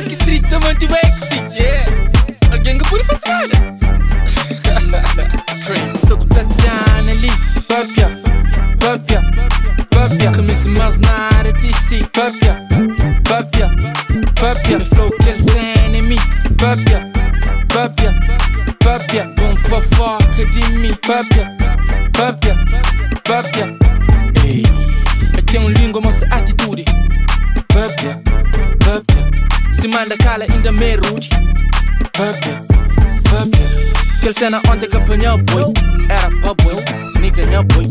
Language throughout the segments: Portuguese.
muito sexy, yeah. Alguém que pode fazer. Sou com Tatiana ali, papia, papia, papia. Camisa mais na área de si, papia, papia, papia. Flow que eles em mim, papia, papia, papia. Bom fofoca de mim, papia, papia, papia. Ei, eu tenho língua, moça Manda cala, ainda me rude, papia. Aquele cena ontem que apanhou boi. Era pra boi, nem ganhou boi.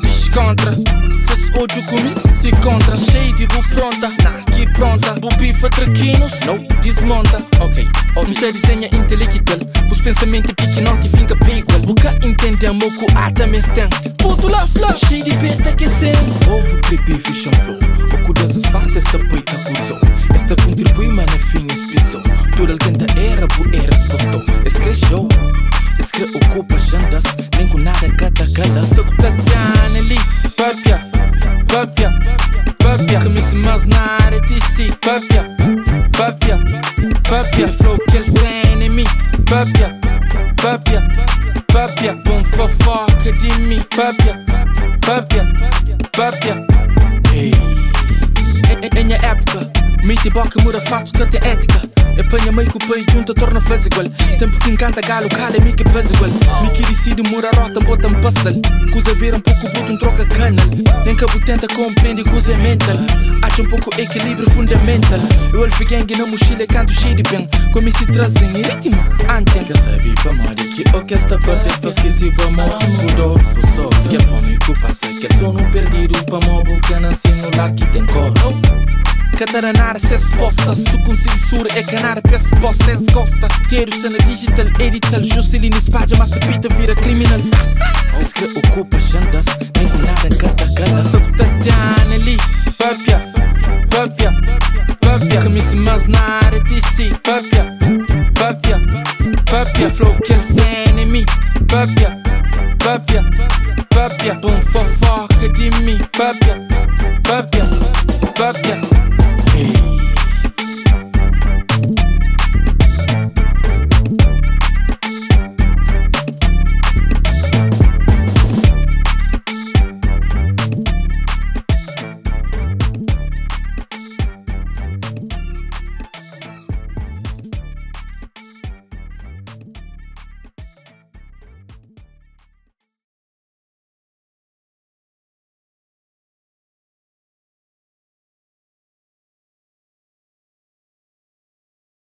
Diz contra Se ódio comigo, se contra. Cheio de pronta, aqui pronta. Bu bifa traquinos, não desmonta. Ok, oh, me desenha intelectual Os pensamentos pequenote fica igual Buca entende a moco ata mestem Puto flá, cheio de beta que sem Ovo fish and flow O cu das fartas esta pulsou Esta contribui mas na fim espisou Tudo alguém da era bu era expostou Escrechou Escre ocupa jandas Nem com nada cata cala Sou com Tatiana ali Papia, papia, papia Camisa mais na área de si Papia, papia, papia Flow que têm em mim Papia, papia, papia Bom fofoca de mim Papia, papia, papia em minha época, mito e boca muda fatos que tem ética. Apanha meio que o pai junta, torna faz igual. Tempo que encanta galo, cala, me que faz igual. Me que decide mura rota, bota um passal. Cusa vira um pouco, bota um troca canal. Nem que tenta compreende, coisa é mental. Acha um pouco equilíbrio fundamental. Eu olho gangue na mochila, canto cheio de bem. Como se trazem em ritmo, antem. Que sabe pra moda que orquestra pra festa, esqueci pra morrer. Mudou, o sol, que é fome, que passa. Que sono perdido pra que não se no lar que tem cor. Cataranara se exposta Se com censura é canara peça posta É gosta Ter o cena digital edital espalha mas pita vira criminal. Mas que ocupa jandas Nem com nada cata cala Sou Tatiana ali Papia, papia, papia Camisa mais na área de si Papia, papia, papia Flow têm em mim Papia, papia, papia Bom fofoca de mim Papia, papia, papia me.